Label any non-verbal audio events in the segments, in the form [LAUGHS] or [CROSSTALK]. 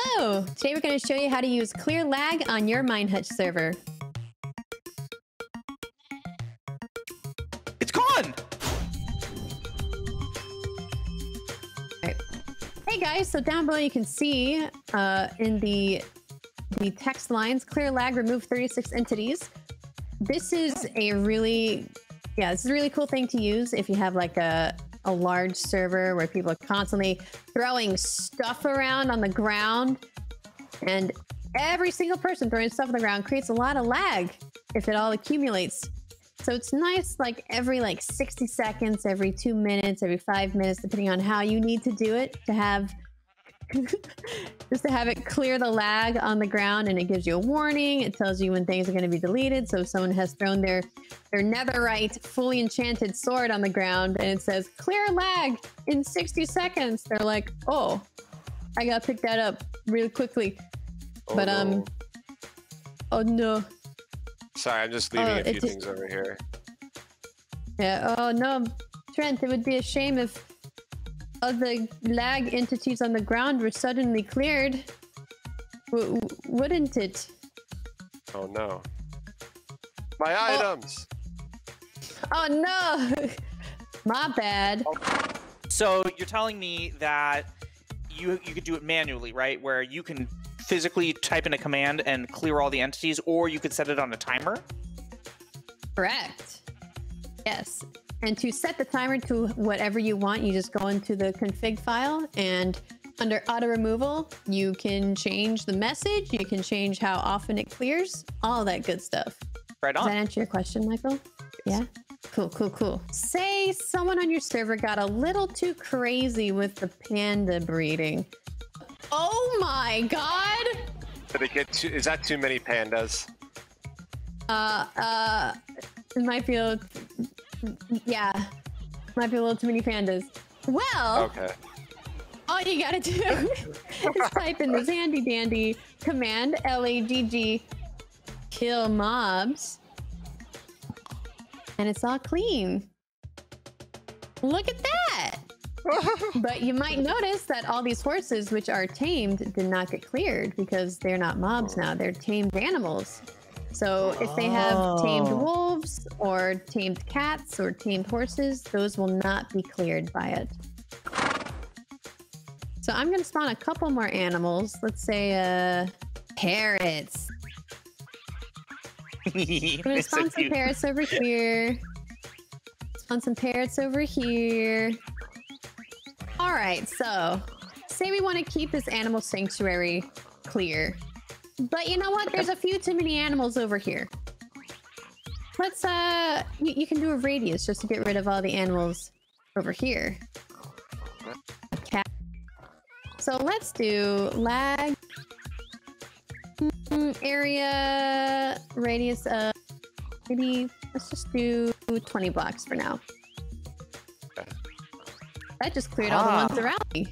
Hello! Today we're going to show you how to use clear lag on your Minehut server. It's gone! Right. Hey guys, so down below you can see uh, in the the text lines, clear lag, remove 36 entities. This is a really, yeah, this is a really cool thing to use if you have like a, a large server where people are constantly throwing stuff around on the ground and every single person throwing stuff on the ground creates a lot of lag if it all accumulates. So it's nice like every like 60 seconds, every two minutes, every five minutes, depending on how you need to do it to have just to have it clear the lag on the ground and it gives you a warning. It tells you when things are going to be deleted. So if someone has thrown their, their netherite fully enchanted sword on the ground and it says clear lag in 60 seconds, they're like, oh, I got to pick that up really quickly. Oh, but, um, no. oh no. Sorry, I'm just leaving Oh, a few just- things over here. Yeah, oh no, Trent, it would be a shame if other lag entities on the ground were suddenly cleared. W- w- wouldn't it? Oh no. My Oh. items! Oh no! [LAUGHS] My bad. Oh. So you're telling me that you you could do it manually, right? Where you can physically type in a command and clear all the entities, or you could set it on a timer. Correct. Yes. And to set the timer to whatever you want, you just go into the config file and under auto removal, you can change the message, you can change how often it clears, all that good stuff. Right on. Does that answer your question, Michael? Yeah? Cool, cool, cool. Say someone on your server got a little too crazy with the panda breeding. Oh my god! Did it get too, is that too many pandas? Uh, uh, it might be a, yeah, might be a little too many pandas. Well, Okay. all you gotta do [LAUGHS] is type in this handy dandy command L-A-G-G kill mobs and it's all clean. Look at that! [LAUGHS] but you might notice that all these horses which are tamed did not get cleared because they're not mobs oh. now, they're tamed animals. So if they have tamed Oh. wolves or tamed cats or tamed horses, those will not be cleared by it. So I'm gonna spawn a couple more animals. Let's say uh parrots. [LAUGHS] I'm gonna It's so spawn some cute. parrots over here. Spawn some parrots over here. All right, so say we want to keep this animal sanctuary clear, but you know what? There's a few too many animals over here. Let's uh, you, you can do a radius just to get rid of all the animals over here. Okay. So let's do lag mm, area radius of maybe let's just do 20 blocks for now. That just cleared all the Ah. ones around me.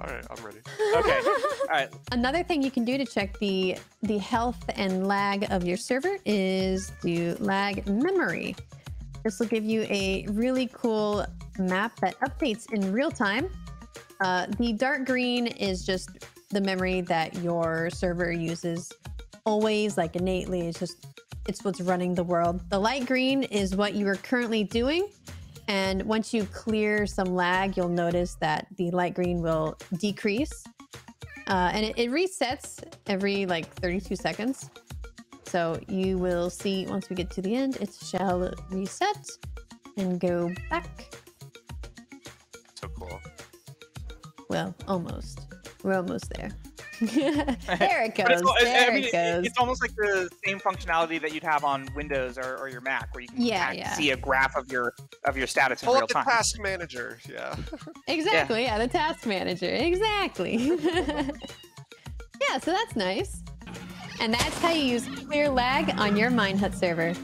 Alright, I'm ready. [LAUGHS] Okay. All right. Another thing you can do to check the the health and lag of your server is do lag memory. This will give you a really cool map that updates in real time. Uh, the dark green is just the memory that your server uses always, like innately. It's just it's what's running the world. The light green is what you are currently doing. And once you clear some lag, you'll notice that the light green will decrease. Uh, and it, it resets every like 32 seconds. So you will see once we get to the end, it shall reset and go back. So cool. Well, almost. We're almost there. [LAUGHS] there it goes. it's, I mean, it goes. it's almost like the same functionality that you'd have on Windows or, or your Mac, where you can Yeah, yeah. see a graph of your of your status in Pull real up the time. task manager. Yeah. [LAUGHS] Exactly. Yeah. the task manager. Exactly. [LAUGHS] yeah, so that's nice. And that's how you use clear lag on your Minehut server.